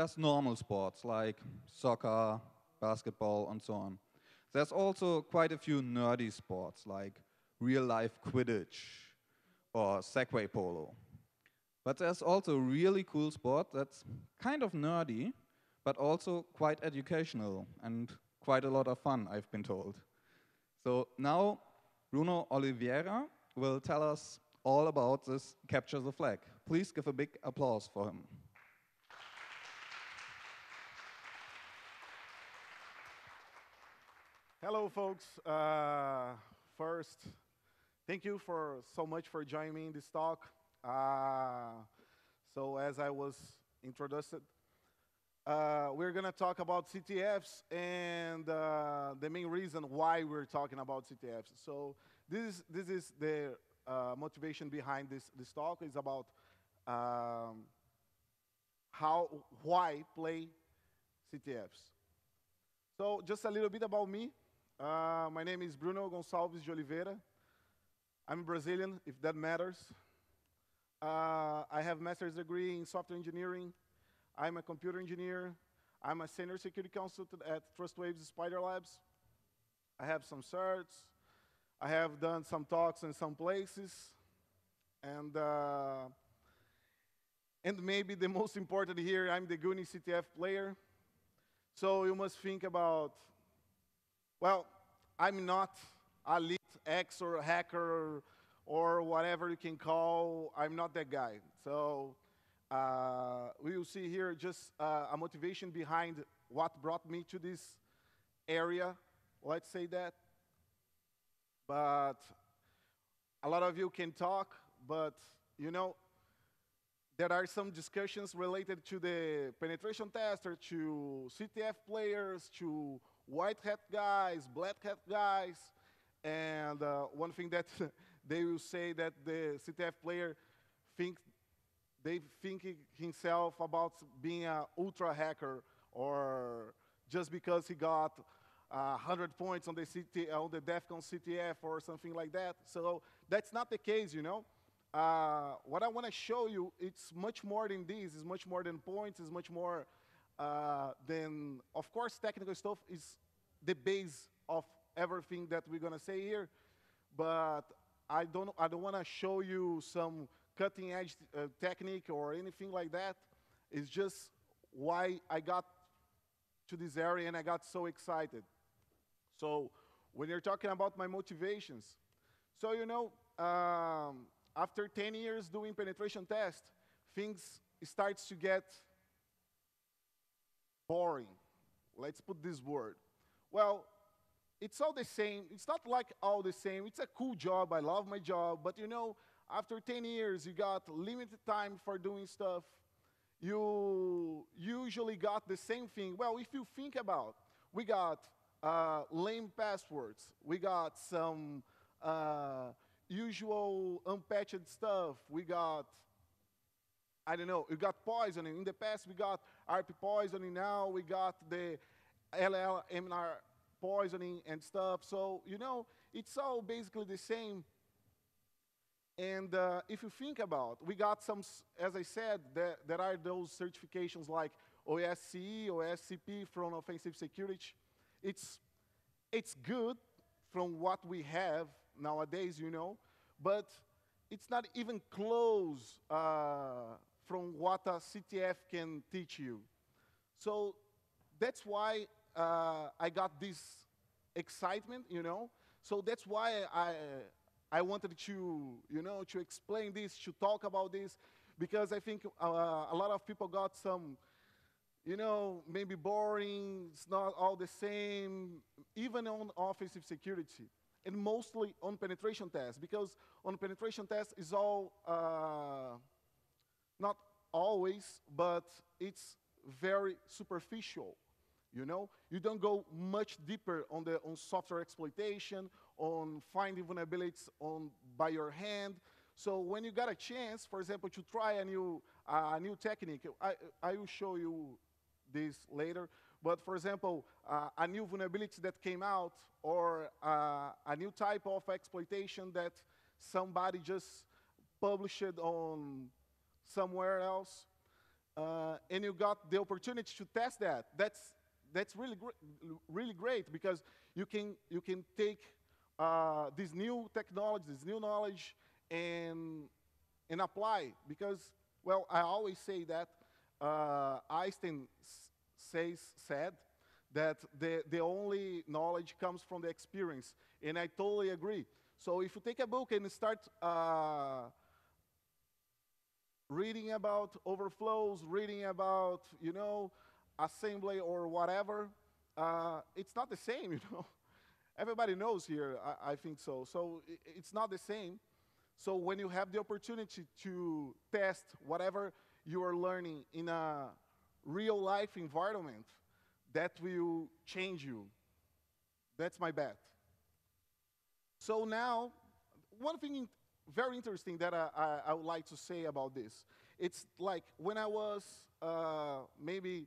there's normal sports like soccer, basketball, and so on. There's also quite a few nerdy sports like real life Quidditch or Segway Polo. But there's also a really cool sport that's kind of nerdy, but also quite educational and quite a lot of fun, I've been told. So now Bruno Oliveira will tell us all about this Capture the Flag. Please give a big applause for him. Hello, folks. Uh, first, thank you for so much for joining me in this talk. Uh, so as I was introduced, uh, we're going to talk about CTFs and uh, the main reason why we're talking about CTFs. So this is, this is the uh, motivation behind this, this talk is about um, how, why play CTFs. So just a little bit about me. Uh, my name is Bruno Gonçalves de Oliveira. I'm Brazilian, if that matters. Uh, I have master's degree in software engineering. I'm a computer engineer. I'm a senior security consultant at Trustwave's SpiderLabs. I have some certs. I have done some talks in some places. And, uh, and maybe the most important here, I'm the Goonie CTF player. So you must think about well, I'm not a lead X or hacker or, whatever you can call. I'm not that guy. So uh, we will see here just uh, a motivation behind what brought me to this area, let's say that. But a lot of you can talk, but you know, there are some discussions related to the penetration tester, to CTF players, to white hat guys, black hat guys, and uh, one thing that they will say that the CTF player thinks they think himself about being an ultra hacker or just because he got uh, 100 points on the CT, on the DEF CON CTF or something like that. So that's not the case, you know. Uh, what I want to show you, it's much more than this. It's much more than points. It's much more uh, then of course technical stuff is the base of everything that we're going to say here. But I don't, I don't want to show you some cutting edge uh, technique or anything like that. It's just why I got to this area and I got so excited. So when you're talking about my motivations, so you know, um, after 10 years doing penetration test, things starts to get boring. Let's put this word. Well, it's all the same. It's not like all the same. It's a cool job. I love my job. But you know, after 10 years, you got limited time for doing stuff. You usually got the same thing. Well, if you think about, we got uh, lame passwords. We got some uh, usual unpatched stuff. We got I don't know, we got poisoning. In the past, we got ARP poisoning. Now we got the LLMNR poisoning and stuff. So, you know, it's all basically the same. And uh, if you think about, we got some, as I said, there, there are those certifications like OSCE, OSCP from offensive security. It's, it's good from what we have nowadays, you know, but it's not even close uh, from what a CTF can teach you. So that's why uh, I got this excitement, you know. So that's why I, I wanted to, you know, to explain this, to talk about this, because I think uh, a lot of people got some, you know, maybe boring, it's not all the same, even on offensive security, and mostly on penetration tests, because on penetration tests is all uh, not always, but it's very superficial. You know, you don't go much deeper on the on software exploitation, on finding vulnerabilities on by your hand. So when you got a chance, for example, to try a new uh, a new technique, I I will show you this later. But for example, uh, a new vulnerability that came out, or uh, a new type of exploitation that somebody just published on somewhere else, uh, and you got the opportunity to test that. That's that's really gr- really great because you can you can take uh, this new technology, this new knowledge, and and apply. Because well, I always say that uh, Einstein says said that the the only knowledge comes from the experience, and I totally agree. So if you take a book and start uh, reading about overflows, reading about, you know, assembly or whatever, uh, it's not the same, you know. Everybody knows here, I, I think so. So i it's not the same. So when you have the opportunity to test whatever you are learning in a real life environment, that will change you. That's my bet. So now, one thing in- very interesting that I, I, I would like to say about this. It's like when I was uh, maybe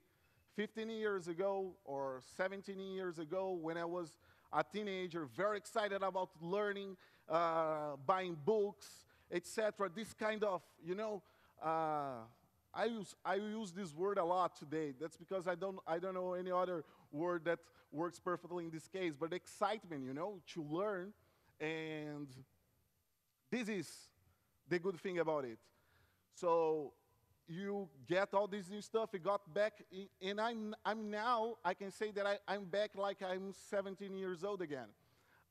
15 years ago or 17 years ago, when I was a teenager, very excited about learning, uh, buying books, etc. This kind of, you know, uh, I use I use this word a lot today. That's because I don't I don't know any other word that works perfectly in this case. But excitement, you know, to learn, and this is the good thing about it. So you get all this new stuff. You got back, and I'm, I'm now, I can say that I, I'm back like I'm 17 years old again.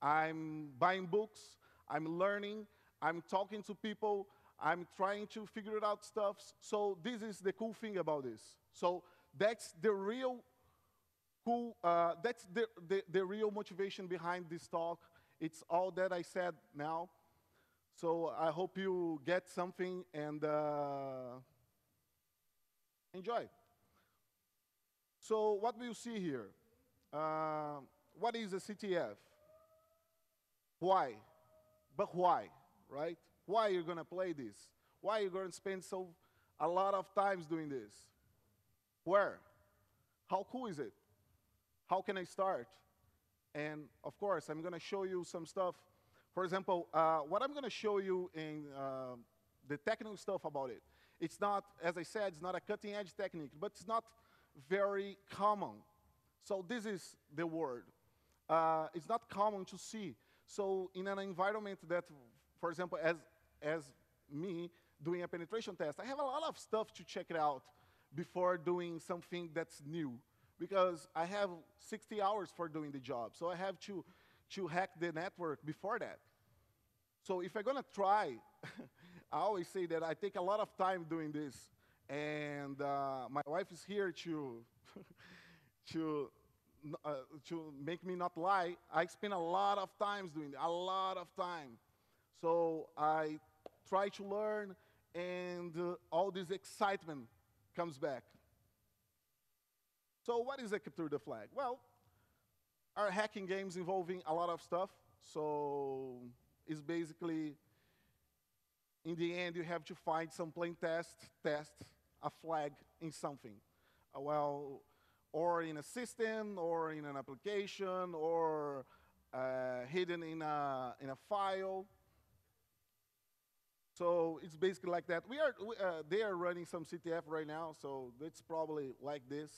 I'm buying books, I'm learning, I'm talking to people, I'm trying to figure out stuff. So this is the cool thing about this. So that's the real cool, uh, that's the, the, the real motivation behind this talk. It's all that I said now. So I hope you get something and uh, enjoy. So what we see here? Uh, what is a CTF? Why? But why, right? Why are you're gonna play this? Why are you're gonna spend so a lot of times doing this? Where? How cool is it? How can I start? And of course, I'm gonna show you some stuff. For example, uh, what I'm gonna show you in uh, the technical stuff about it. It's not, as I said, it's not a cutting edge technique, but it's not very common. So this is the word. Uh, it's not common to see. So in an environment that, for example, as, as me doing a penetration test, I have a lot of stuff to check it out before doing something that's new because I have 60 hours for doing the job. So I have to, to hack the network before that. So if I'm gonna try, I always say that I take a lot of time doing this, and uh, my wife is here to to uh, to make me not lie. I spend a lot of times doing a lot of time. So I try to learn, and uh, all this excitement comes back. So what is a capture the flag? Well, are hacking games involving a lot of stuff. So it's basically, in the end, you have to find some plain test, test a flag in something. Uh, well, or in a system, or in an application, or uh, hidden in a, in a file. So it's basically like that. We are, uh, they are running some CTF right now, so it's probably like this.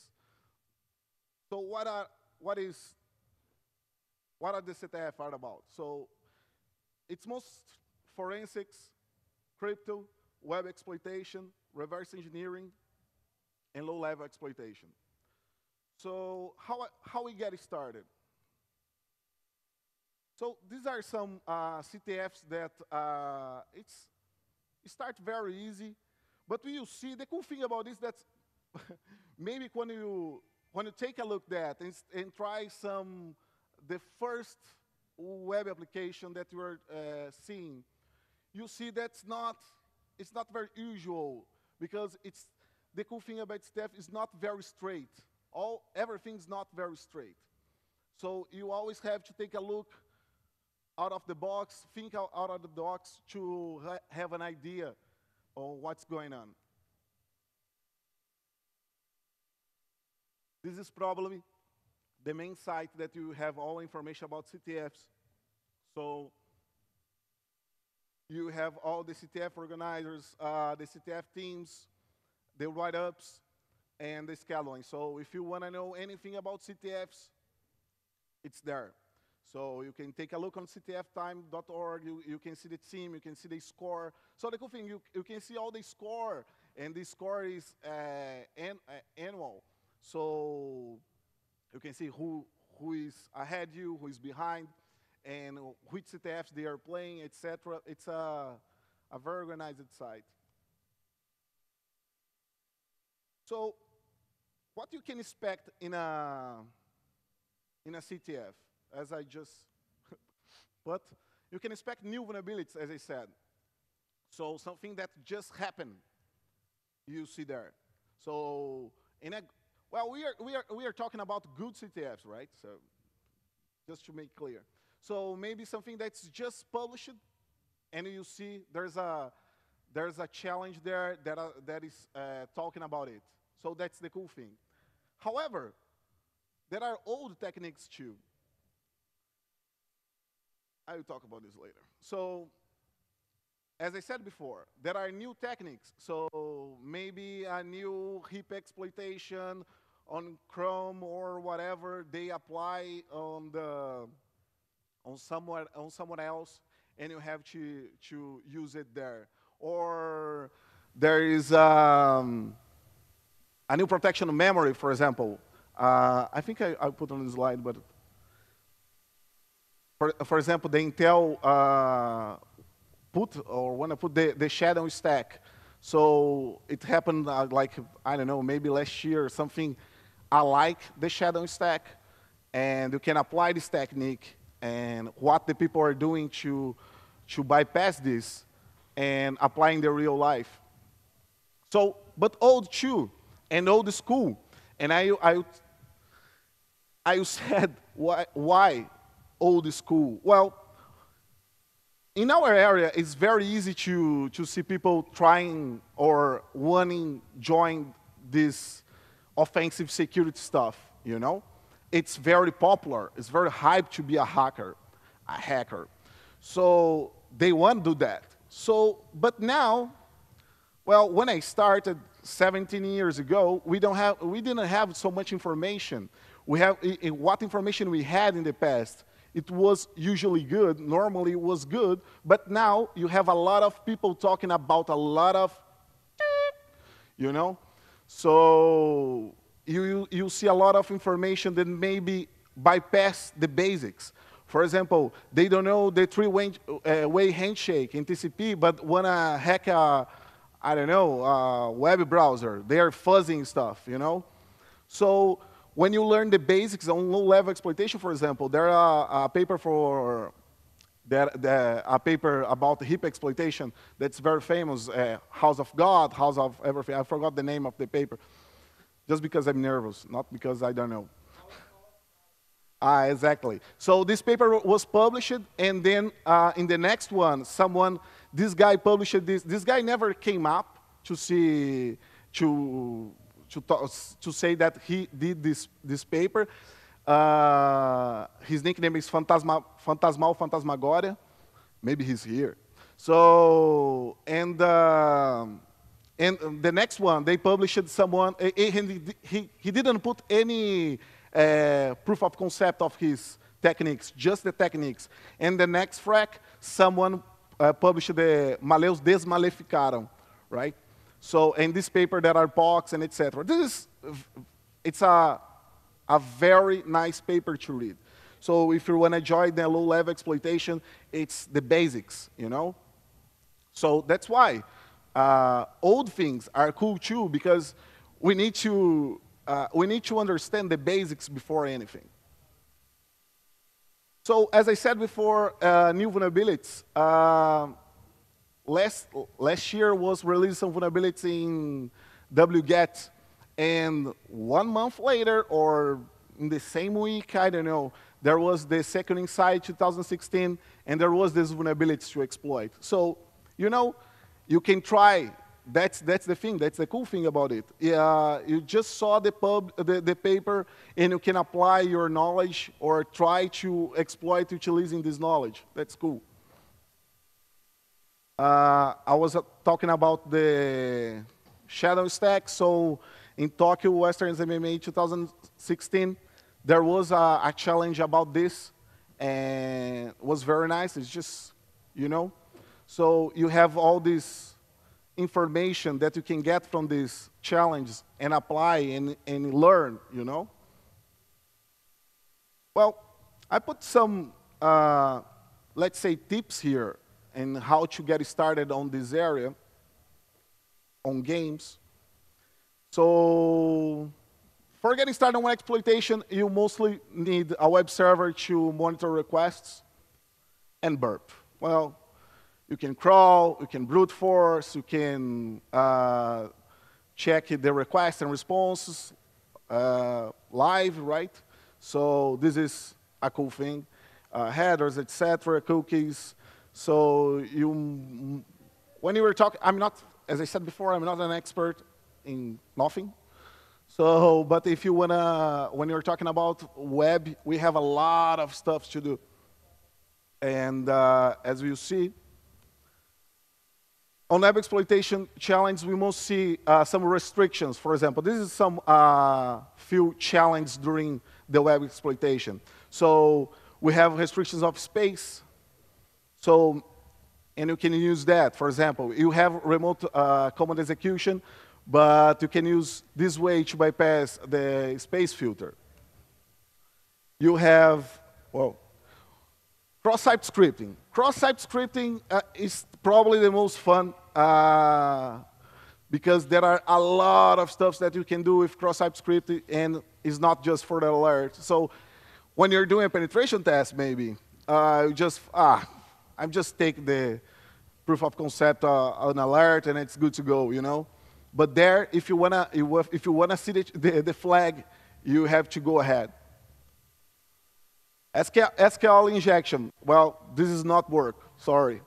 So what are, what is, what are the CTF are about? So it's most forensics, crypto, web exploitation, reverse engineering, and low-level exploitation. So how, how we get it started? So these are some uh, CTFs that uh, it's it start very easy, but you see the cool thing about this that maybe when you when you take a look at that and, and try some the first web application that you are uh, seeing, you see that's not it's not very usual because it's the cool thing about Steph is not very straight. All everything's not very straight. So you always have to take a look out of the box, think out, of the box to ha- have an idea of what's going on. This is probably the main site that you have all information about CTFs. So you have all the CTF organizers, uh, the CTF teams, the write-ups, and the scheduling. So if you want to know anything about CTFs, it's there. So you can take a look on ctftime.org, you, you can see the team, you can see the score. So the cool thing, you, you can see all the score, and the score is uh, an, uh, annual. So you can see who, who is ahead you, who is behind, and which CTFs they are playing, etc. It's a, a very organized site. So what you can expect in a, in a CTF, as I just but you can expect new vulnerabilities, as I said. So something that just happened, you see there. So in a, well, we are, we, are, we are talking about good CTFs, right? So just to make clear. So maybe something that's just published, and you see there's a, there's a challenge there that, uh, that is uh, talking about it. So that's the cool thing. However, there are old techniques too. I will talk about this later. So, as I said before, there are new techniques. So maybe a new heap exploitation on Chrome or whatever they apply on the on someone on someone else, and you have to to use it there. Or there is um, a new protection of memory, for example. Uh, I think I, I put on the slide, but for, for example, the Intel uh, put or when I put the, the shadow stack. So it happened uh, like, I don't know, maybe last year or something. I like the shadow stack, and you can apply this technique and what the people are doing to, to bypass this and applying the real life. So, but old too, and old school. And I, I, I said, why, why old school? Well, in our area, it's very easy to, to see people trying or wanting join this offensive security stuff, you know? It's very popular. It's very hype to be a hacker, a hacker. So they want to do that. So, but now, well, when I started 17 years ago, we, don't have, we didn't have so much information. We have, what information we had in the past, it was usually good, normally it was good, but now you have a lot of people talking about a lot of, you know? So you, you see a lot of information that maybe bypass the basics. For example, they don't know the three-way uh, way handshake in TCP, but want to hack a, I don't know, a web browser. They are fuzzing stuff, you know? So when you learn the basics on low-level exploitation, for example, there are a paper for that, a paper about heap exploitation that's very famous, uh, House of God, House of everything. I forgot the name of the paper, just because I'm nervous, not because I don't know. Ah, exactly. So this paper was published, and then uh, in the next one, someone, this guy published this. This guy never came up to see, to to, talk, to say that he did this, this paper. Uh, his nickname is Fantasma, Phantasmal Phantasmagoria. Maybe he's here. So, and, uh, and the next one, they published someone, he, he, he didn't put any uh, proof of concept of his techniques, just the techniques. And the next Phrack, someone uh, published the Malloc Des-Maleficarum, right? So in this paper, there are POCs and etc. This is, it's a, a very nice paper to read. So if you want to join the low-level exploitation, it's the basics, you know? So that's why uh, old things are cool too, because we need to, uh, we need to understand the basics before anything. So as I said before, uh, new vulnerabilities. Uh, last, last year was released some vulnerability in wget, and one month later, or in the same week, I don't know, there was the Secuinside 2016, and there was this vulnerability to exploit. So, you know, you can try. That's, that's the thing. That's the cool thing about it. Uh, you just saw the, pub, the, the paper, and you can apply your knowledge or try to exploit utilizing this knowledge. That's cool uh, I was uh, talking about the Shadow Stack. So in Tokyo Westerns MMA 2016, there was a, a challenge about this, and it was very nice. It's just, you know, so you have all this information that you can get from these challenges and apply and, and learn, you know. Well, I put some, uh, let's say, tips here and how to get started on this area, on games. So for getting started on exploitation, you mostly need a web server to monitor requests and burp. Well, you can crawl, you can brute force, you can uh, check the requests and responses uh, live, right? So this is a cool thing. Uh, headers, etc., cookies. So you, when you were talking, I'm not, as I said before, I'm not an expert in nothing. So, but if you wanna, when you're talking about web, we have a lot of stuff to do. And uh, as you see, on web exploitation challenge, we must see uh, some restrictions. For example, this is some uh, few challenges during the web exploitation. So we have restrictions of space. So, and you can use that. For example, you have remote uh, command execution, but you can use this way to bypass the space filter. You have, well, cross-site scripting. Cross-site scripting uh, is probably the most fun uh, because there are a lot of stuff that you can do with cross-site scripting and it's not just for the alert. So when you're doing a penetration test, maybe, uh, just, ah, I'm just take the proof of concept uh, an alert and it's good to go, you know? But there, if you wanna, if you wanna see the, the, flag, you have to go ahead. SQL, SQL injection, well, this is not work, sorry.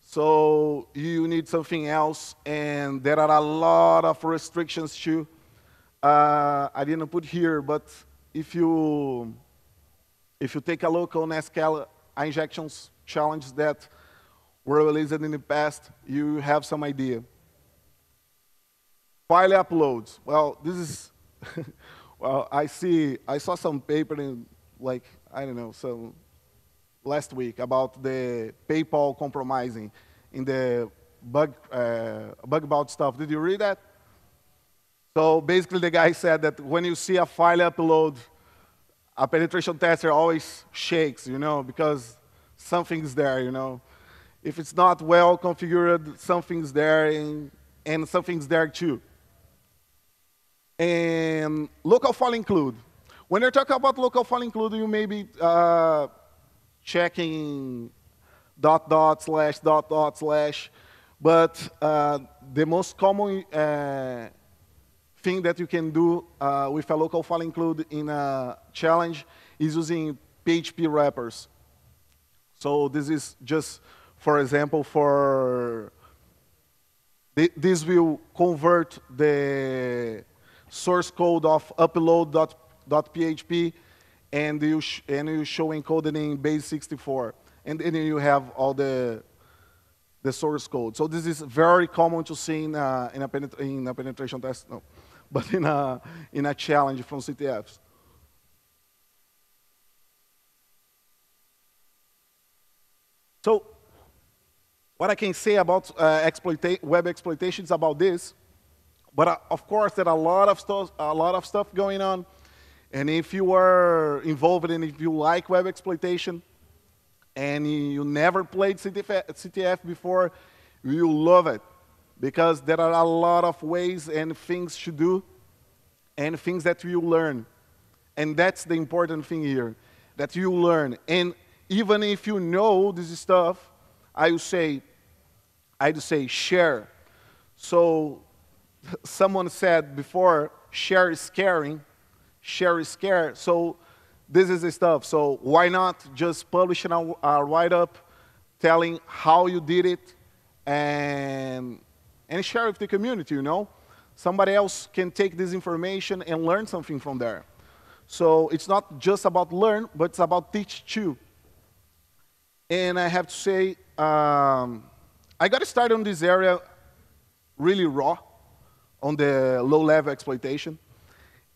So you need something else, and there are a lot of restrictions too. Uh, I didn't put here, but if you if you take a look on SQL injections challenges that were released in the past, you have some idea. File uploads. Well, this is, well, I see, I saw some paper in, like, I don't know, some, last week about the PayPal compromising in the bug, uh, bug bout stuff. Did you read that? So basically the guy said that when you see a file upload, a penetration tester always shakes, you know, because something's there, you know. If it's not well configured, something's there, and, and something's there too. And local file include. When you're talking about local file include, you may be uh, checking dot dot slash dot dot slash, but uh, the most common uh, thing that you can do uh, with a local file include in a challenge is using PHP wrappers. So this is just, for example, for this will convert the source code of upload.php and you, and you show encoded in base 64. And then you have all the, the source code. So this is very common to see in a, in a, in a penetration test, no, but in a, in a challenge from CTFs. So what I can say about uh, exploita web exploitation is about this but uh, of course, there are a lot of stuff, a lot of stuff going on. And if you are involved in, if you like web exploitation, and you never played CTF, CTF before, you love it because there are a lot of ways and things to do and things that you learn. And that's the important thing here, that you learn. And even if you know this stuff, I would say, I would say share. So someone said before, share is caring, share is care. So this is the stuff. So why not just publish a, a write-up telling how you did it and, and share with the community, you know? Somebody else can take this information and learn something from there. So it's not just about learn, but it's about teach too. And I have to say, um, I got started on this area really raw on the low-level exploitation.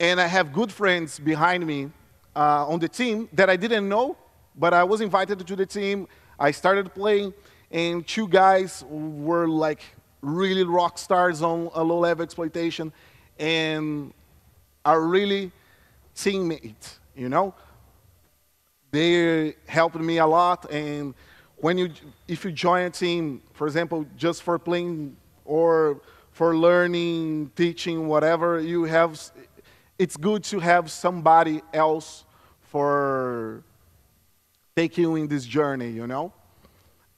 And I have good friends behind me uh, on the team that I didn't know, but I was invited to the team. I started playing, and two guys were like really rock stars on a low-level exploitation, and are really teammates, you know? They helped me a lot, and when you, if you join a team, for example, just for playing or for learning, teaching, whatever, you have, it's good to have somebody else for take you in this journey, you know?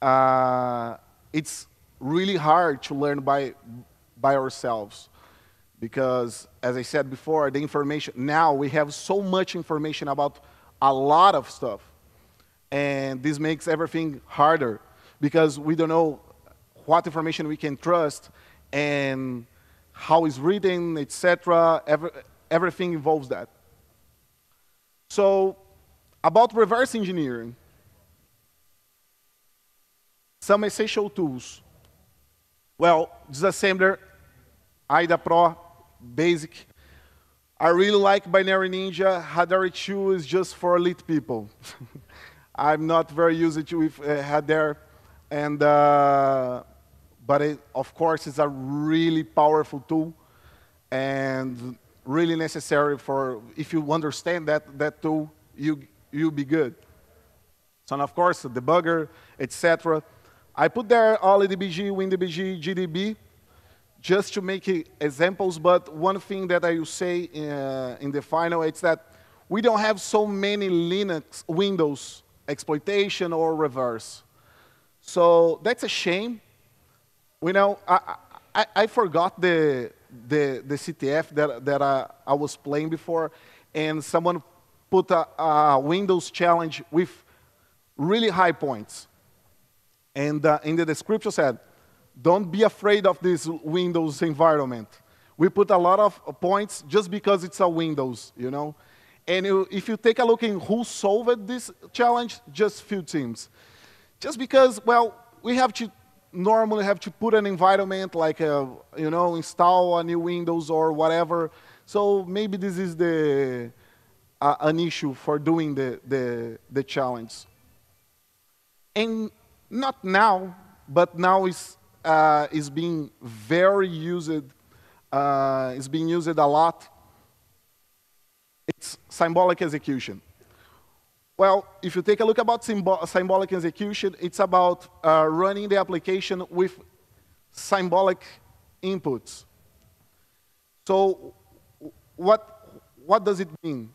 Uh, it's really hard to learn by, by ourselves because, as I said before, the information, now we have so much information about a lot of stuff. And this makes everything harder because we don't know what information we can trust and how it's written, etc. Every, everything involves that. So, about reverse engineering, some essential tools. Well, disassembler, IDA Pro, basic, I really like Binary Ninja. Radare 2 is just for elite people. I'm not very used to with uh, Radare, and uh, but it, of course it's a really powerful tool and really necessary for if you understand that that tool, you you'll be good. So and of course the debugger, etc. I put there OllyDBG, WinDBG, GDB, just to make examples, but one thing that I will say in, uh, in the final is that we don't have so many Linux, Windows exploitation or reverse. So that's a shame. We know, I, I, I forgot the, the, the CTF that, that I, I was playing before, and someone put a, a Windows challenge with really high points. And uh, in the description said, don't be afraid of this Windows environment. We put a lot of points just because it's a Windows, you know. And you, if you take a look in who solved this challenge, just few teams. Just because, well, we have to normally have to put an environment like, a, uh, you know, install a new Windows or whatever. So maybe this is the uh, an issue for doing the, the, the challenge. And not now, but now is uh, is being very used, uh, is being used a lot. It's symbolic execution. Well, if you take a look about symbolic execution, it's about uh, running the application with symbolic inputs. So what, what does it mean?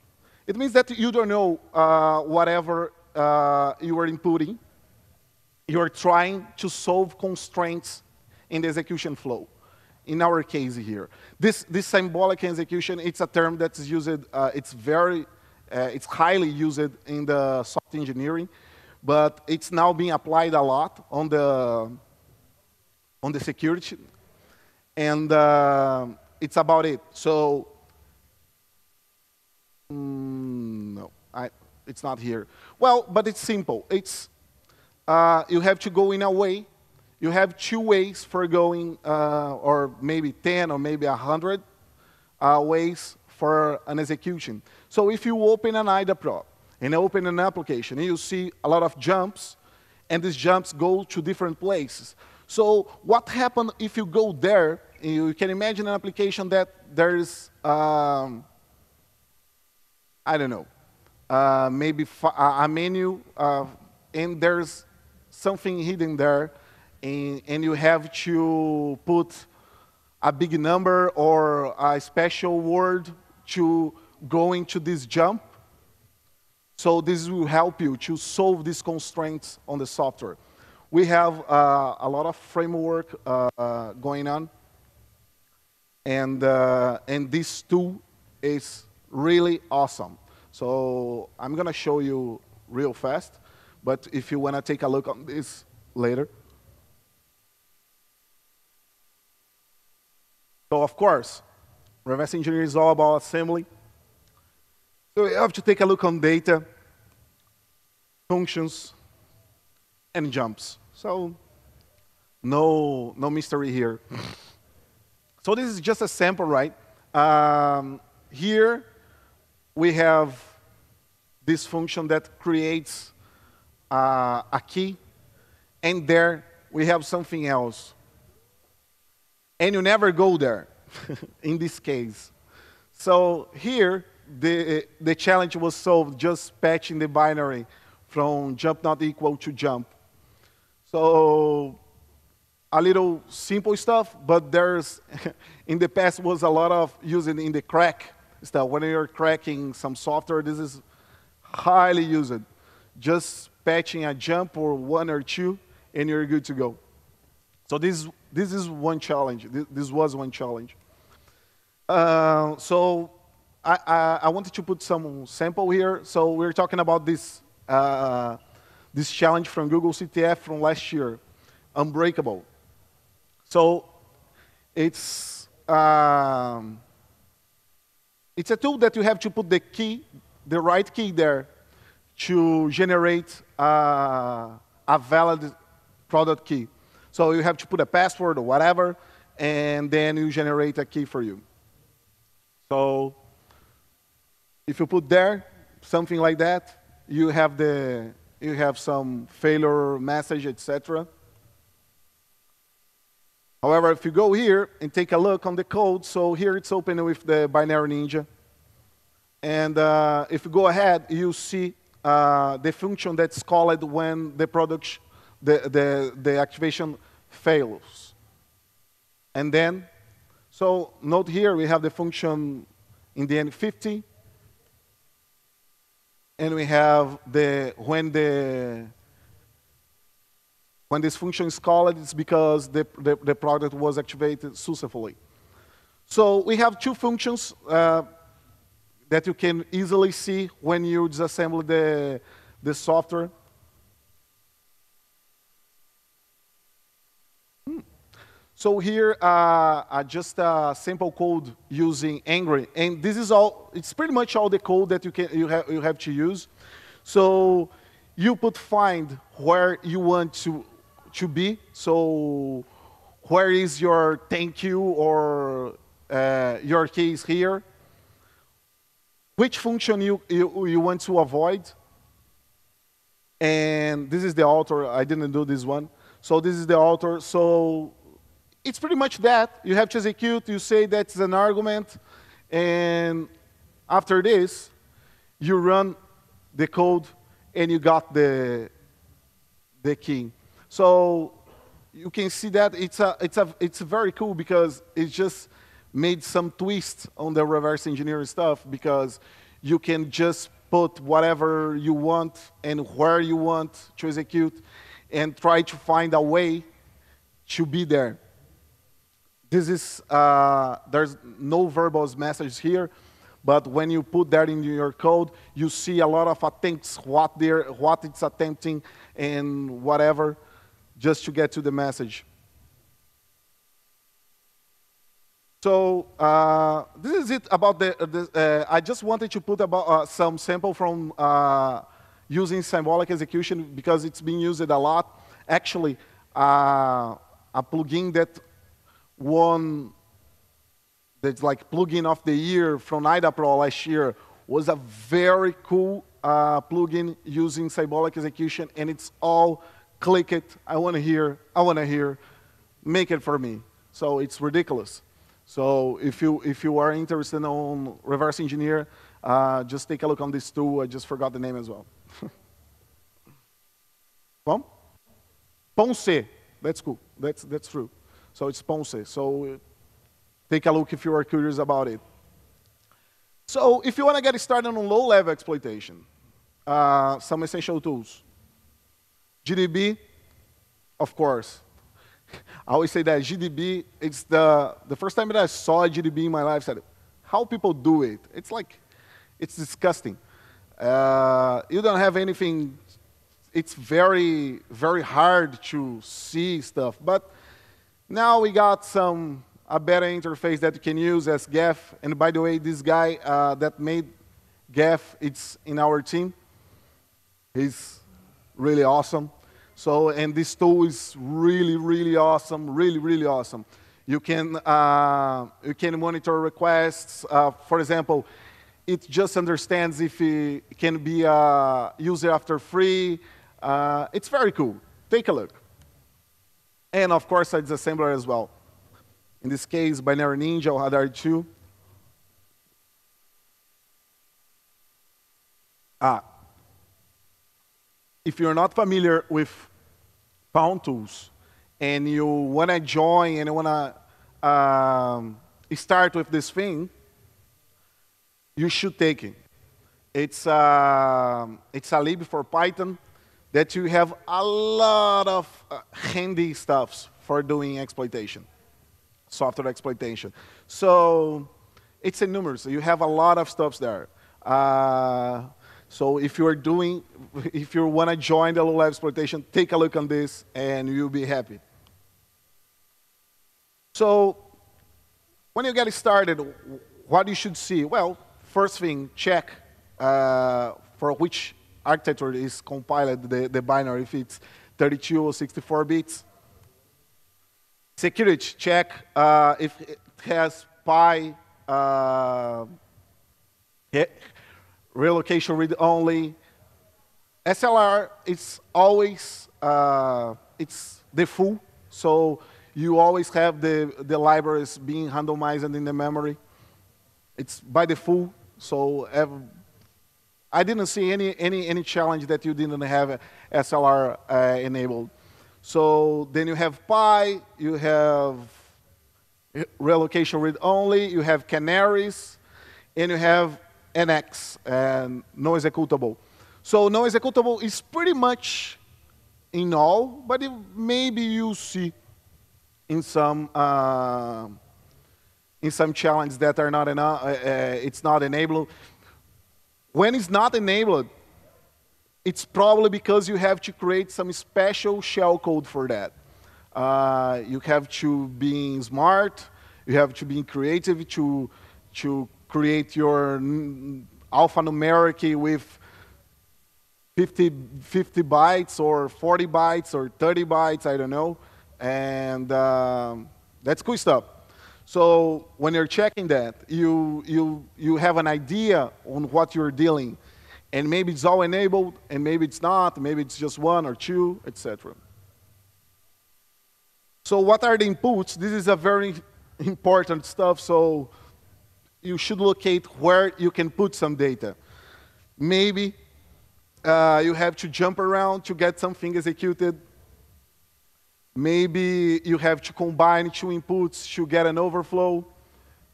It means that you don't know uh, whatever uh, you are inputting, you're trying to solve constraints in the execution flow. In our case here, this, this symbolic execution, it's a term that's used, uh, it's very, it's highly used in the software engineering, but it's now being applied a lot on the, on the security, and uh, it's about it. So, mm, no, I, it's not here. Well, but it's simple. It's uh, you have to go in a way. You have two ways for going, uh, or maybe 10 or maybe 100 uh, ways for an execution. So if you open an IDA Pro and open an application, you see a lot of jumps, and these jumps go to different places. So what happens if you go there, you can imagine an application that there's, um, I don't know, uh, maybe a menu, uh, and there's something hidden there, and, and you have to put a big number or a special word to go into this jump. So this will help you to solve these constraints on the software. We have uh, a lot of framework uh, going on, and, uh, and this tool is really awesome. So I'm going to show you real fast. But if you want to take a look on this later. So of course, reverse engineering is all about assembly. So you have to take a look on data, functions, and jumps. So no, no mystery here. So this is just a sample, right? Um, here we have this function that creates uh, a key, and there we have something else. And you never go there in this case. So here, the, the challenge was solved just patching the binary from jump not equal to jump. So a little simple stuff, but there's, in the past was a lot of using in the crack stuff. When you're cracking some software, this is highly used. Just patching a jump or one or two, and you're good to go. So this, this is one challenge. This, this was one challenge. Uh, so I, I, I, wanted to put some sample here. So we're talking about this, uh, this challenge from Google CTF from last year, Unbreakable. So it's, um, it's a tool that you have to put the key, the right key there to generate uh, a valid product key. So you have to put a password or whatever, and then you generate a key for you. So if you put there something like that, you have the you have some failure message, etc. However, if you go here and take a look on the code, so here it's open with the binary ninja. And uh, if you go ahead, you see uh, the function that's called when the product, the, the, the activation fails. And then, so note here we have the function in the end 50, and we have the when the when this function is called, it's because the, the, the product was activated successfully. So we have two functions uh, that you can easily see when you disassemble the, the software. So here, uh, uh, just a simple code using angr, and this is all. It's pretty much all the code that you can you have you have to use. So you put find where you want to to be. So where is your thank you or uh, your case here? which function you, you, you want to avoid. And this is the author. I didn't do this one. So this is the author. So it's pretty much that. You have to execute. You say that's an argument. And after this, you run the code and you got the, the key. So you can see that it's, a, it's, a, it's very cool because it just made some twist on the reverse engineering stuff because you can just put whatever you want and where you want to execute and try to find a way to be there. This is, uh, there's no verbose message here, but when you put that in your code, you see a lot of attempts, what, what it's attempting and whatever, just to get to the message. So uh, this is it about the, the uh, I just wanted to put about uh, some sample from uh, using symbolic execution because it's been used a lot. Actually, uh, a plugin that won, that's like plugin of the year from IDAPRO last year was a very cool uh, plugin using symbolic execution and it's all click it, I want to hear, I want to hear, make it for me. So it's ridiculous. So if you, if you are interested on reverse engineer, uh, just take a look on this tool. I just forgot the name as well. Pom? Ponce. That's cool. That's, that's true. So it's Ponce. So take a look if you are curious about it. So if you want to get started on low-level exploitation, uh, some essential tools. GDB, of course. I always say that GDB, it's the, the first time that I saw a GDB in my life, I said, how people do it? It's like, it's disgusting. Uh, you don't have anything, it's very, very hard to see stuff. But now we got some, a better interface that you can use as GEF. And by the way, this guy uh, that made GEF, it's in our team. He's really awesome. So, and this tool is really, really awesome, really, really awesome. You can, uh, you can monitor requests. Uh, for example, it just understands if it can be a user after free. Uh, it's very cool. Take a look. And of course, it's assembler as well. In this case, Binary Ninja or Hadar 2. Ah. If you're not familiar with Pound Tools and you want to join and you want to um, start with this thing, you should take it. It's, uh, it's a lib for Python that you have a lot of uh, handy stuffs for doing exploitation, software exploitation. So it's enumerous. You have a lot of stuffs there. Uh, so if you're doing, if you want to join the low-level exploitation, take a look on this and you'll be happy. So when you get started, what you should see? Well, first thing, check uh, for which architecture is compiled, the, the binary, if it's 32 or 64 bits. Security, check uh, if it has PI, uh, relocation read only. SLR, it's always, uh, it's the full, so you always have the, the libraries being randomized in the memory. It's by default, so I didn't see any, any, any challenge that you didn't have SLR uh, enabled. So then you have PI, you have relocation read only, you have canaries, and you have NX, and no executable. So no executable is pretty much in all, but it, maybe you see in some uh, in some challenges that are not enough, uh, uh, it's not enabled. When it's not enabled, it's probably because you have to create some special shell code for that. Uh, you have to be smart, you have to be creative to, to create your alphanumeric with 50, 50 bytes or 40 bytes or 30 bytes, I don't know. And um, that's cool stuff. So when you're checking that, you, you, you have an idea on what you're dealing. And maybe it's all enabled, and maybe it's not, maybe it's just one or two, etc. So what are the inputs? This is a very important stuff, so you should locate where you can put some data. Maybe uh, you have to jump around to get something executed Maybe you have to combine two inputs to get an overflow,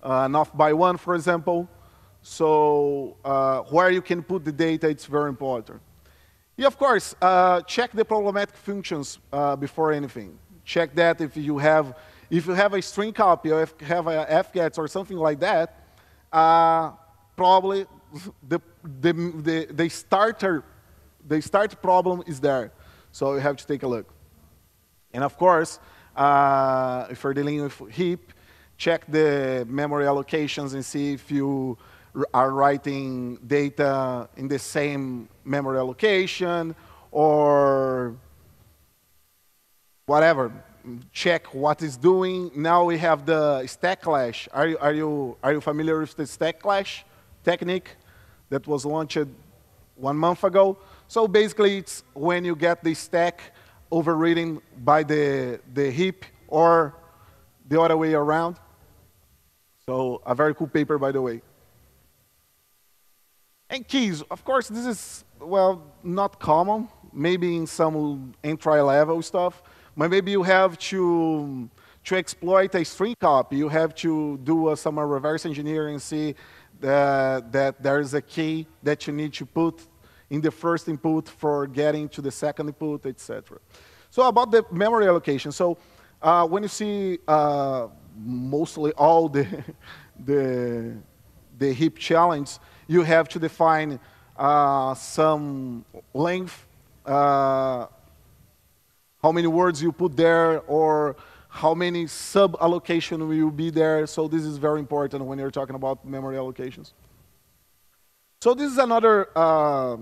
uh, off by one, for example. So uh, where you can put the data, it's very important. Yeah, of course, uh, check the problematic functions uh, before anything. Check that if you have, if you have a string copy or if you have a fgets or something like that, uh, probably the, the, the, the starter, the start problem is there. So you have to take a look. And of course, uh, if you're dealing with heap, check the memory allocations and see if you are writing data in the same memory allocation or whatever. Check what is doing. Now we have the stack clash. Are you, are you, are you familiar with the stack clash technique that was launched one month ago? So basically, it's when you get the stack overridden by the, the heap or the other way around. So a very cool paper, by the way. And keys, of course, this is, well, not common. Maybe in some entry-level stuff. But maybe you have to, to exploit a string copy. You have to do some reverse engineering and see that, that there's a key that you need to put in the first input for getting to the second input, etc. So about the memory allocation. So uh, when you see uh, mostly all the, the, the heap challenge, you have to define uh, some length, uh, how many words you put there, or how many sub-allocation will be there. So this is very important when you're talking about memory allocations. So this is another uh,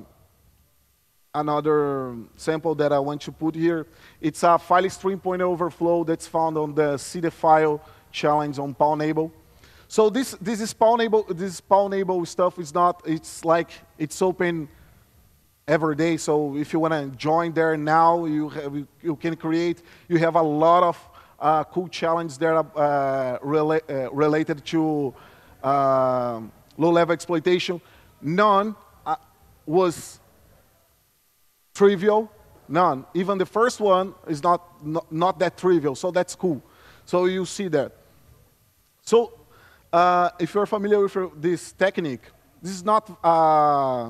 another sample that I want to put here. It's a file stream point overflow that's found on the CD file challenge on Pwnable. So this this is Pwnable. This Pwnable stuff is not. It's like it's open every day. So if you want to join there now, you have, you can create. You have a lot of uh, cool challenges there uh, rela uh, related to um, low-level exploitation. None uh, was trivial. None. Even the first one is not, not, not that trivial. So that's cool. So you see that. So uh, if you're familiar with this technique, this is not, uh,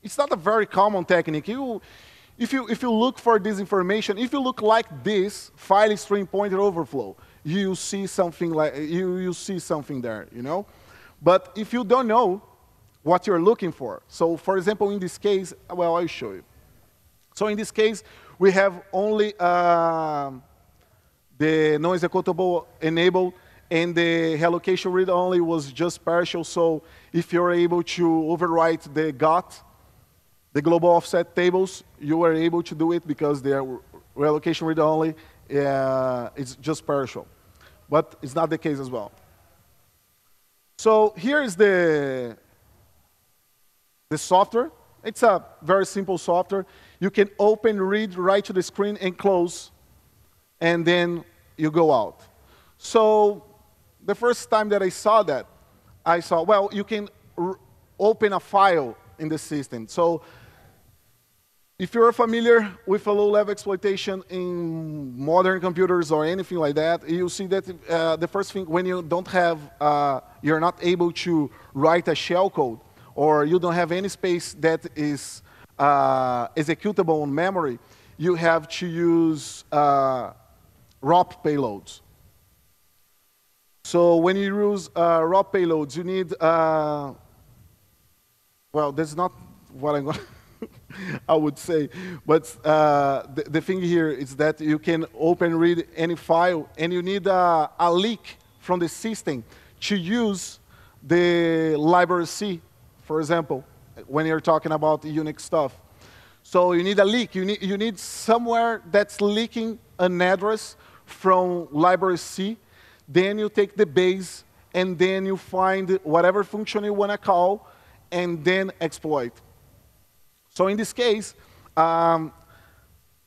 it's not a very common technique. You, if, you, if you look for this information, if you look like this, file stream pointer overflow, you see something like, you, you see something there, you know? But if you don't know what you're looking for, so for example, in this case, well, I'll show you. So in this case, we have only uh, the non-executable enabled and the relocation read-only was just partial. So if you're able to overwrite the GOT, the global offset tables, you were able to do it because the relocation read-only uh, is just partial. But it's not the case as well. So here is the, the software. It's a very simple software. You can open, read, write to the screen, and close, and then you go out. So the first time that I saw that, I saw, well, you can open a file in the system. So if you're familiar with a low-level exploitation in modern computers or anything like that, you see that uh, the first thing, when you don't have, uh, you're not able to write a shellcode, or you don't have any space that is uh, executable on memory, you have to use uh, ROP payloads. So when you use uh, ROP payloads, you need, uh, well, that's not what I'm going I would say. But uh, the, the, thing here is that you can open read any file, and you need a, a leak from the system to use the library C, for example, when you're talking about Unix stuff. So you need a leak. You need, you need somewhere that's leaking an address from library C then you take the base, and then you find whatever function you want to call, and then exploit. So in this case, um,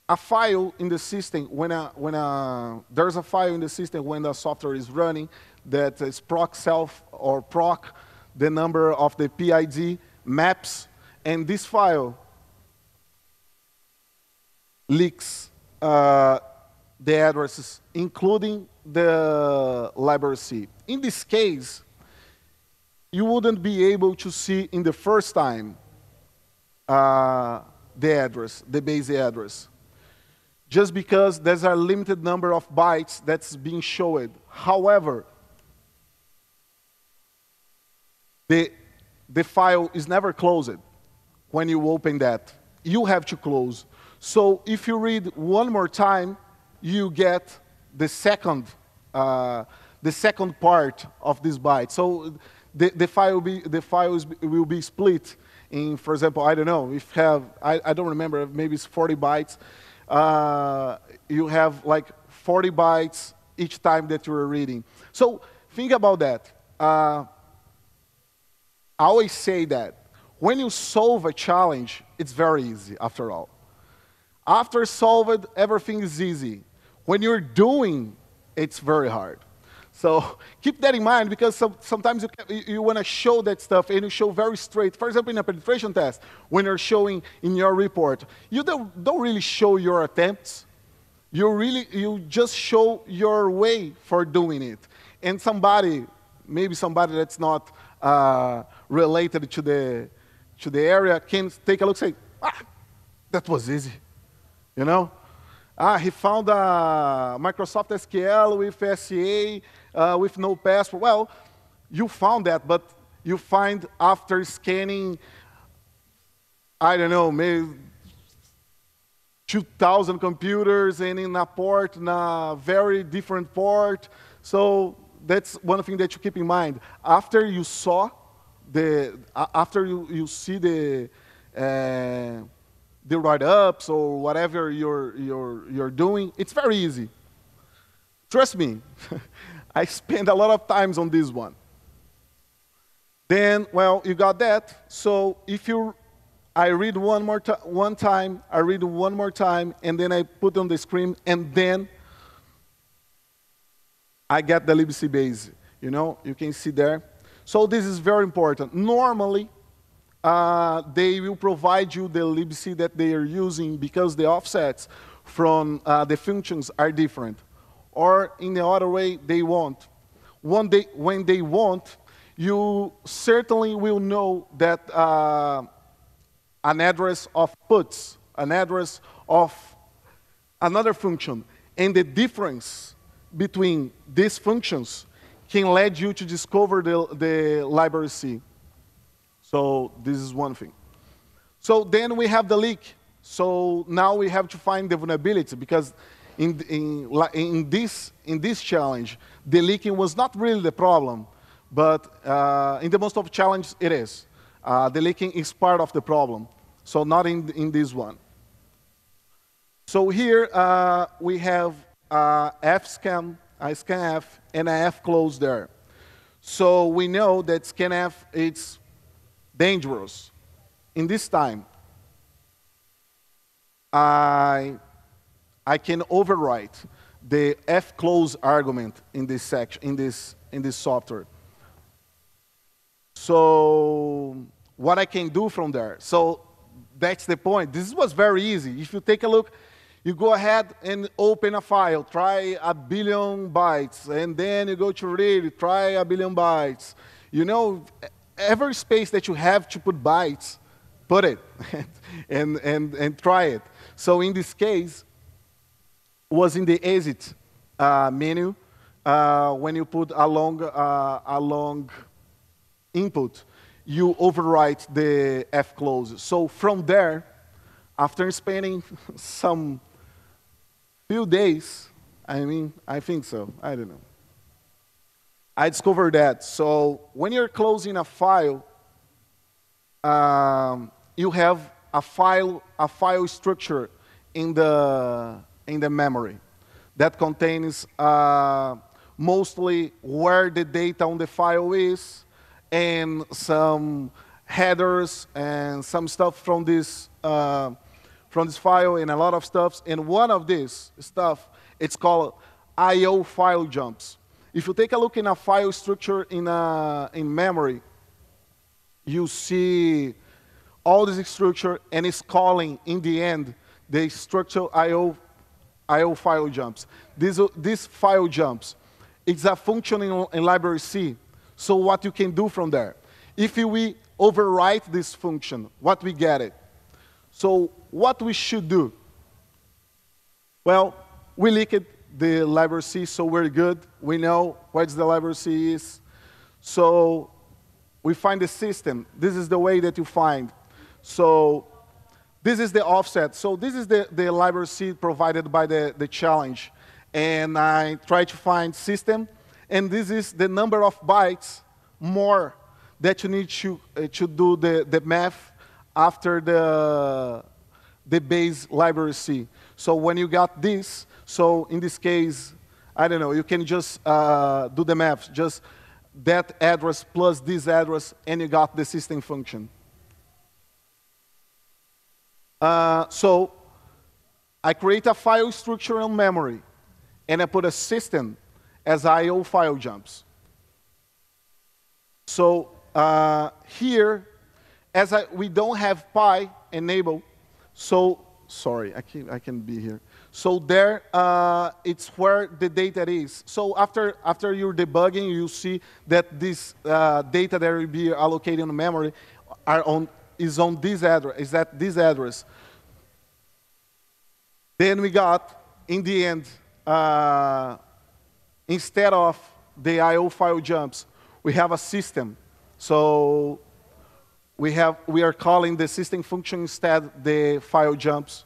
a file in the system, when, a, when a, there's a file in the system when the software is running that is proc self or proc the number of the PID maps, and this file leaks uh, the addresses, including the library C. In this case, you wouldn't be able to see in the first time uh, the address, the base address, just because there's a limited number of bytes that's being showed. However, the, the file is never closed when you open that. You have to close. So if you read one more time, you get the second, uh, the second part of this byte. So the, the file, be, the files will be split in, for example, I don't know, if have, I, I don't remember, maybe it's 40 bytes. Uh, you have like 40 bytes each time that you're reading. So think about that. Uh, I always say that when you solve a challenge, it's very easy after all. After solved, everything is easy. When you're doing, it's very hard. So keep that in mind because some, sometimes you, you want to show that stuff and you show very straight. For example, in a penetration test, when you're showing in your report, you don't, don't really show your attempts. You really, you just show your way for doing it. And somebody, maybe somebody that's not uh, related to the, to the area can take a look and say, ah, that was easy, you know? Ah, he found a Microsoft SQL with SCA, uh, with no password. Well, you found that, but you find after scanning, I don't know, maybe 2,000 computers and in a port, in a very different port. So that's one thing that you keep in mind. After you saw the, after you, you see the, uh, the write-ups or whatever you're, you're, you're doing, it's very easy. Trust me. I spend a lot of times on this one. Then, well, you got that. So if you, I read one more time, one time, I read one more time, and then I put on the screen, and then I get the libc base. You know, you can see there. So this is very important. Normally, uh, they will provide you the libc that they are using because the offsets from uh, the functions are different. Or in the other way, they won't. One day, when they won't, you certainly will know that uh, an address of puts, an address of another function, and the difference between these functions can lead you to discover the, the library C. So this is one thing. So then we have the leak. So now we have to find the vulnerability because in, in, in, this, in this challenge, the leaking was not really the problem, but uh, in the most of challenges, it is. Uh, the leaking is part of the problem, so not in, in this one. So here uh, we have uh, fscan, uh, scanf, and a fclose there. So we know that scanf is dangerous. In this time, I, I can overwrite the f close argument in this section, in this, in this software. So what I can do from there. So that's the point. This was very easy. If you take a look, you go ahead and open a file, try a billion bytes, and then you go to read, try a billion bytes. You know, every space that you have to put bytes, put it and, and, and try it. So in this case, was in the exit uh, menu uh, when you put a long, uh, a long input, you overwrite the fclose. So from there, after spending some few days, I mean, I think so, I don't know. I discovered that. So when you're closing a file, um, you have a file, a file structure in the, in the memory that contains uh, mostly where the data on the file is and some headers and some stuff from this, uh, from this file and a lot of stuff. And one of this stuff, it's called I.O. file jumps. If you take a look in a file structure in, a, in memory, you see all this structure and it's calling in the end the structure I.O. I.O. file jumps. These, uh, these file jumps, it's a function in, in library C. So what you can do from there. If we overwrite this function, what we get it. So what we should do? Well, we leaked the library C, so we're good. We know what the library C is. So we find the system. This is the way that you find. So this is the offset. So this is the, the library C provided by the, the challenge. And I try to find system. And this is the number of bytes more that you need to, uh, to do the, the math after the, the base library C. So when you got this, so in this case, I don't know, you can just uh, do the math, just that address plus this address, and you got the system function. Uh, so I create a file structure in memory, and I put a system as I.O. file jumps. So uh, here, as I, we don't have Pi enabled, so, sorry, I can, I can be here. So there, uh, it's where the data is. So after, after you're debugging, you see that this uh, data that will be allocated in memory are on is on this address, is at this address. Then we got, in the end, uh, instead of the I.O. file jumps, we have a system. So we, have, we are calling the system function instead the file jumps.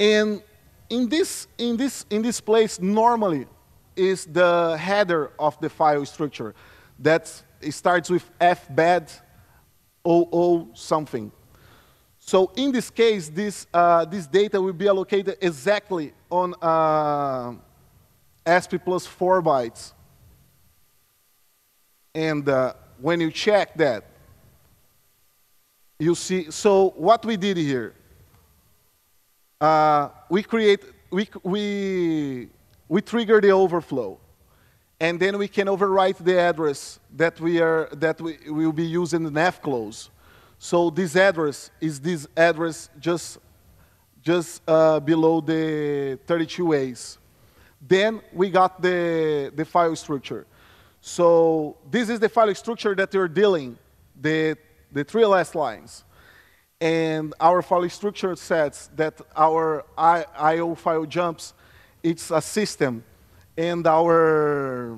And in this, in this, in this place, normally, is the header of the file structure that starts with fbed OO something. So in this case, this, uh, this data will be allocated exactly on, uh, SP plus 4 bytes. And uh, when you check that, you see, so what we did here, uh, we create, we, we, we trigger the overflow. And then we can overwrite the address that we are, that we will be using in the close. So this address is this address just, just uh, below the 32As. Then we got the, the file structure. So this is the file structure that we're dealing, the, the three last lines. And our file structure says that our I.O. file jumps, it's a system. And our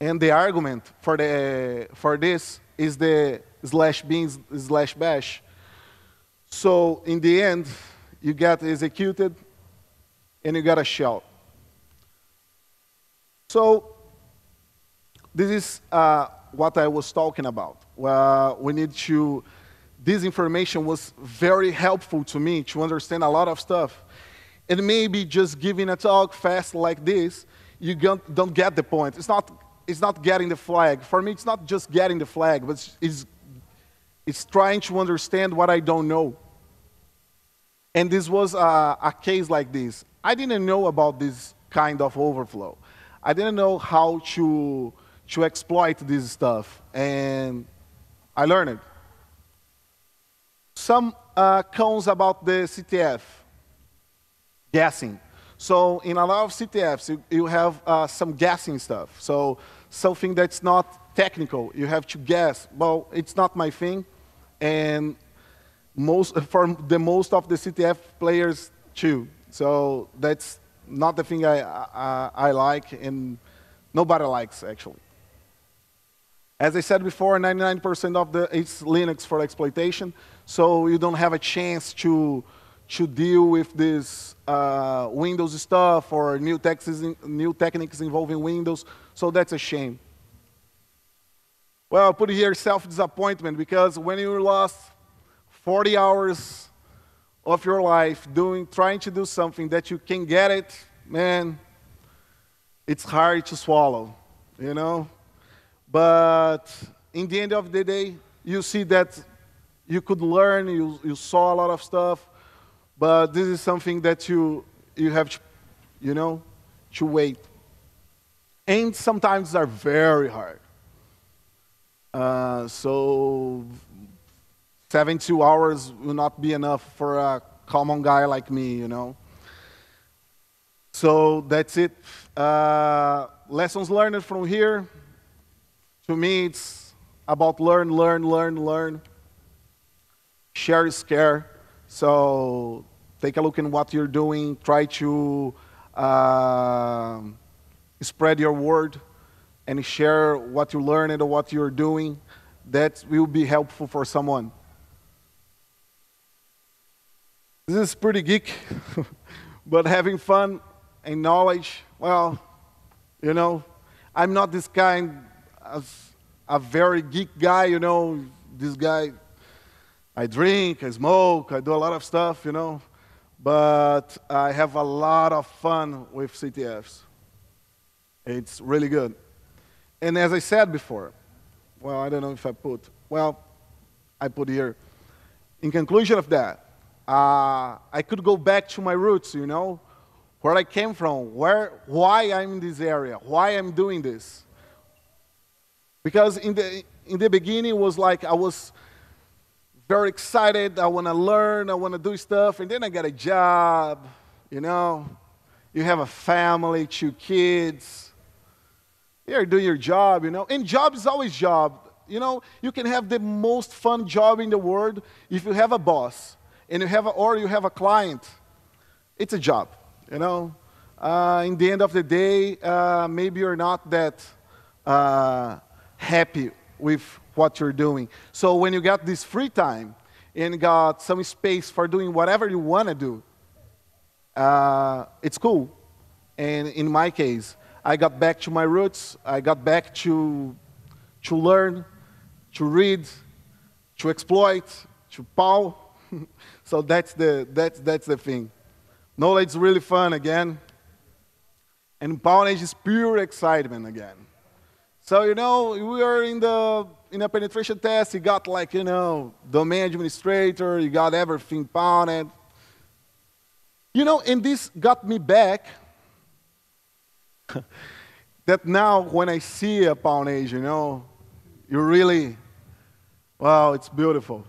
and the argument for, the, for this is the slash bin slash bash. So in the end, you get executed and you got a shell. So this is uh, what I was talking about. Uh, we need to, this information was very helpful to me to understand a lot of stuff. And maybe just giving a talk fast like this, you don't get the point. It's not, it's not getting the flag. For me, it's not just getting the flag, but it's, it's, it's trying to understand what I don't know. And this was a, a case like this. I didn't know about this kind of overflow. I didn't know how to, to exploit this stuff, and I learned it. Some uh, cons about the CTF, guessing. So in a lot of CTFs, you, you have uh, some guessing stuff. So something that's not technical, you have to guess. Well, it's not my thing, and most for the most of the CTF players too. So that's not the thing I, I, I like and nobody likes actually. As I said before, 99% of the it's Linux for exploitation, so you don't have a chance to to deal with this uh, Windows stuff or new, new techniques involving Windows. So that's a shame. Well, put here self-disappointment because when you lost 40 hours of your life doing, trying to do something that you can get it, man, it's hard to swallow, you know? But in the end of the day, you see that you could learn, you, you saw a lot of stuff, but this is something that you, you have to, you know, to wait. And sometimes are very hard. Uh, so 72 hours will not be enough for a common guy like me, you know. So that's it. Uh, lessons learned from here. To me, it's about learn, learn, learn, learn. Share is care. So take a look in what you're doing. Try to uh, spread your word and share what you learned and what you're doing. That will be helpful for someone. This is pretty geek, but having fun and knowledge, well, you know, I'm not this kind of a very geek guy, you know, this guy, I drink, I smoke, I do a lot of stuff, you know, but I have a lot of fun with CTFs. It's really good. And as I said before, well, I don't know if I put, well, I put here, in conclusion of that, uh, I could go back to my roots, you know, where I came from, where, why I'm in this area, why I'm doing this. Because in the, in the beginning, it was like I was very excited, I want to learn, I want to do stuff, and then I got a job, you know. You have a family, two kids. You're doing your job, you know. And job is always job. You know, you can have the most fun job in the world if you have a boss and you have a, or you have a client, it's a job, you know. Uh, in the end of the day, uh, maybe you're not that uh, happy with what you're doing. So when you got this free time and got some space for doing whatever you want to do, uh, it's cool. And in my case, I got back to my roots. I got back to to learn, to read, to exploit, to pow. So that's the, that's, that's the thing. Knowledge is really fun again. and Poundage is pure excitement again. So, you know, we are in the in a penetration test, you got like, you know, domain administrator, you got everything pounded. You know, and this got me back that now when I see a Poundage, you know, you really, wow, it's beautiful.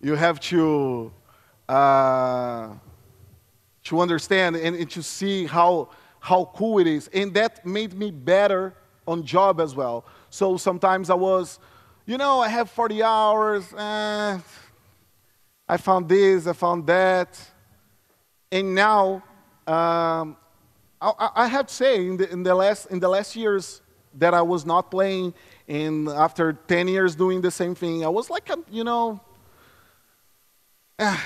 You have to uh, to understand and, and to see how how cool it is, and that made me better on job as well. So sometimes I was, you know, I have 40 hours. Eh, I found this, I found that, and now um, I, I, have to say, in the, in the last in the last years that I was not playing, and after 10 years doing the same thing, I was like, you know, eh,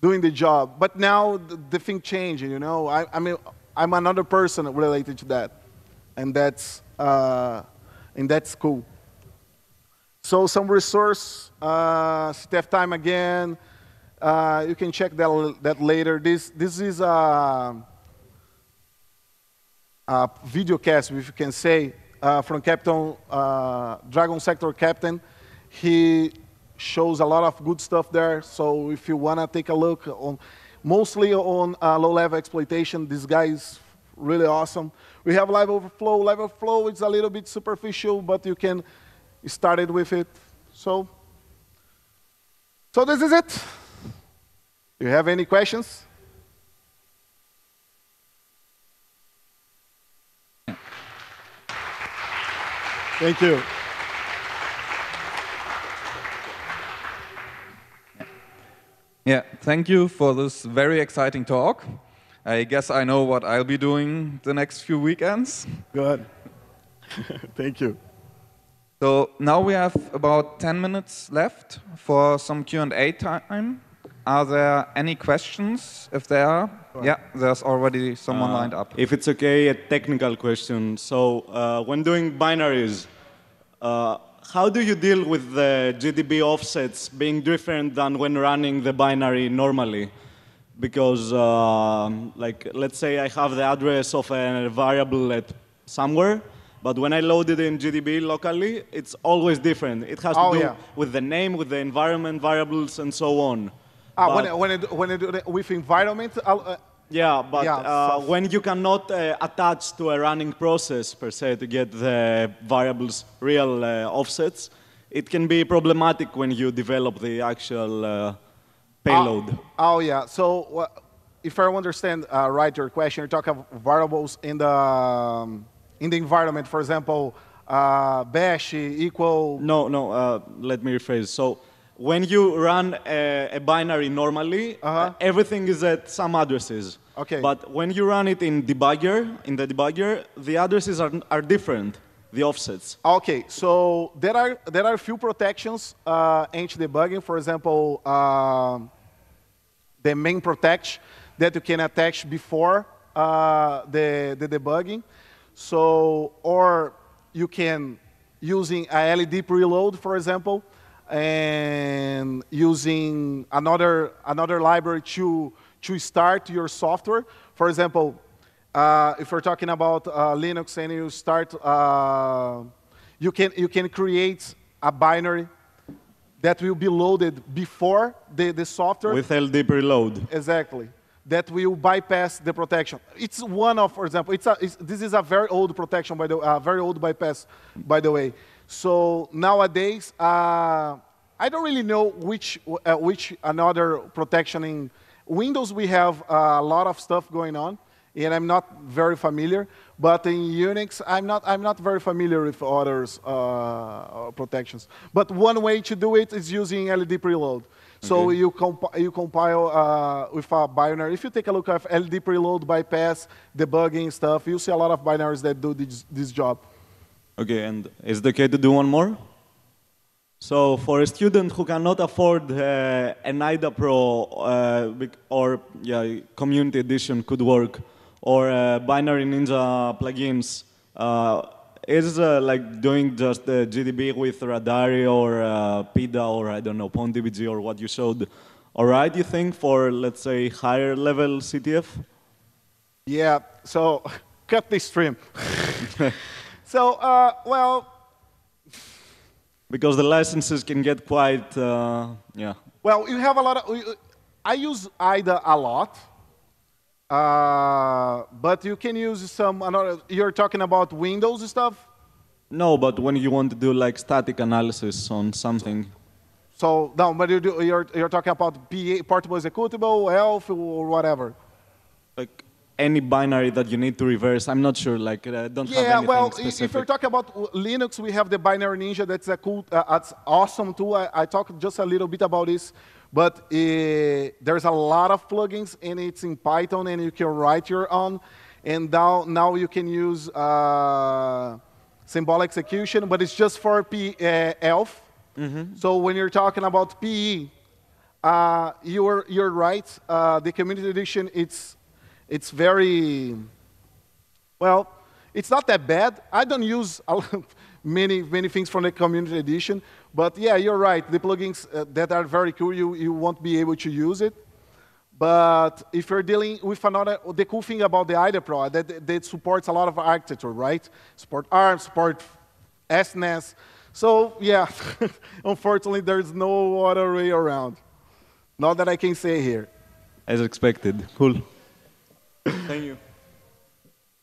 doing the job. But now the, the thing changing, you know. I, I mean, I'm another person related to that, and that's uh, and that's cool. So some resource, uh, step time again. Uh, you can check that, that later. This, this is a, a video cast, if you can say, uh, from Captain, uh, Dragon Sector Captain. He shows a lot of good stuff there. So if you want to take a look on, mostly on uh, low-level exploitation, this guy is really awesome. We have Live Overflow. Live Overflow is a little bit superficial, but you can start it with it. So, so this is it. You have any questions? Thank you. Yeah, thank you for this very exciting talk. I guess I know what I'll be doing the next few weekends. Good. thank you. So now we have about 10 minutes left for some Q&A time. Are there any questions? If there are, yeah, there's already someone uh, lined up. If it's okay, a technical question. So uh, when doing binaries, uh, how do you deal with the GDB offsets being different than when running the binary normally? Because, um, like, let's say I have the address of a variable at somewhere, but when I load it in GDB locally, it's always different. It has oh, to do yeah. with the name, with the environment variables, and so on. Ah, when, when, it, when it, with environment, uh, yeah, but yeah, uh, when you cannot uh, attach to a running process per se to get the variables real uh, offsets, it can be problematic when you develop the actual uh, payload. oh yeah. So if I understand uh, right your question, you're talking variables in the um, in the environment. For example, uh, bash equal. No, no. let me rephrase. So when you run a, a binary normally, uh -huh. everything is at some addresses. Okay. But when you run it in debugger, in the debugger, the addresses are, are different, the offsets. Okay, so there are there are few protections uh, anti-debugging. For example, uh, the main protect that you can attach before uh, the the debugging. So or you can using a LED preload, for example and using another, another library to, to start your software. For example, uh, if we're talking about uh, Linux and you start, uh, you, can, you can create a binary that will be loaded before the, the software. With LD preload. Exactly. That will bypass the protection. It's one of, for example, it's a, it's, this is a very old protection, by the uh, very old bypass, by the way. So nowadays, uh, I don't really know which, uh, which another protection in Windows we have uh, a lot of stuff going on, and I'm not very familiar. But in Unix, I'm not, I'm not very familiar with others uh, protections. But one way to do it is using LD preload. So okay. you, comp you compile uh, with a binary. If you take a look at LD preload, bypass, debugging stuff, you see a lot of binaries that do this, this job. Okay, and is it okay to do one more? So for a student who cannot afford uh, an IDA Pro uh, or yeah, Community Edition could work, or uh, Binary Ninja plugins, uh, is uh, like doing just the GDB with Radari or uh, PIDA or I don't know, PwnDBG or what you showed, all right, you think, for let's say higher level CTF? Yeah, so cut this stream. so, uh, well, Because the licenses can get quite, uh, yeah. well, you have a lot of. I use IDA a lot, uh, but you can use some. Another, you're talking about Windows stuff. No, but when you want to do like static analysis on something, So no, but you do, you're you're talking about PA, portable executable, ELF, or whatever. like any binary that you need to reverse, I'm not sure. Like, I don't have anything well, specific. if you're talking about Linux, we have the Binary Ninja. That's a cool, uh, that's awesome too. I, I talked just a little bit about this, but uh, there's a lot of plugins, and it's in Python, and you can write your own. And now, now you can use uh, symbol execution, but it's just for P, uh, ELF. So when you're talking about PE, uh, you're you're right. Uh, the community edition, it's it's very well, it's not that bad. I don't use many many things from the community edition, but yeah, you're right. The plugins uh, that are very cool, you you won't be able to use it. But if you're dealing with another, the cool thing about the IDA Pro that that it supports a lot of architecture, right? Support ARM, support SNES. So yeah, unfortunately, there's no other way around. Not that I can say here. As expected. Cool. Thank you.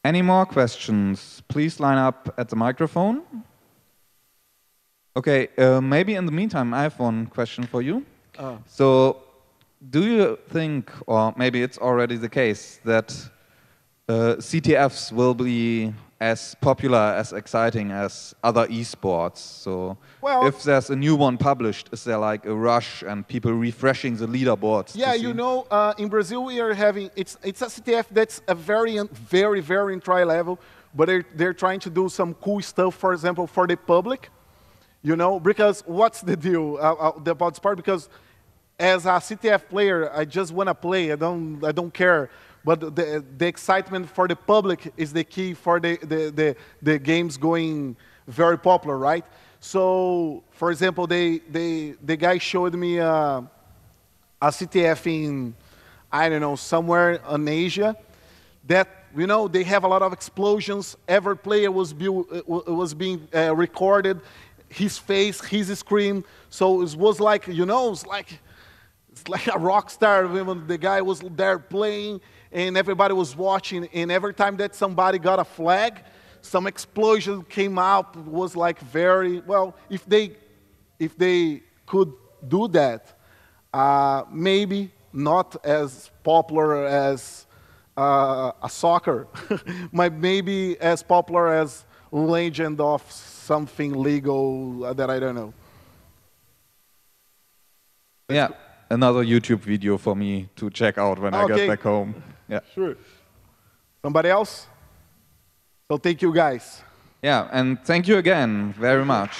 Any more questions? Please line up at the microphone. Okay, uh, maybe in the meantime, I have one question for you. Uh, So, do you think, or maybe it's already the case, that uh, CTFs will be as popular, as exciting as other esports? So, Well- if there's a new one published, is there like a rush and people refreshing the leaderboards? Yeah, you know, uh, in Brazil we are having it's it's a CTF that's a very very very in try level, but they're they're trying to do some cool stuff. For example, for the public, you know, because what's the deal uh, uh, about this part? Because as a CTF player, I just want to play. I don't I don't care. But the the excitement for the public is the key for the the the, the games going very popular, right? So, for example, they they the guy showed me. Uh, a CTF in, I don't know, somewhere in Asia, that you know they have a lot of explosions. Every player was bu- uh, was being uh, recorded, his face, his scream. So it was like you know, it's like it's like a rock star when the guy was there playing and everybody was watching. And every time that somebody got a flag, some explosion came out. It was like very well. If they if they could do that, uh, maybe not as popular as uh, a soccer, maybe as popular as Legend of something legal that I don't know. Yeah, another YouTube video for me to check out when I get back home. Yeah. Sure. Somebody else? So thank you guys. Yeah, and thank you again very much.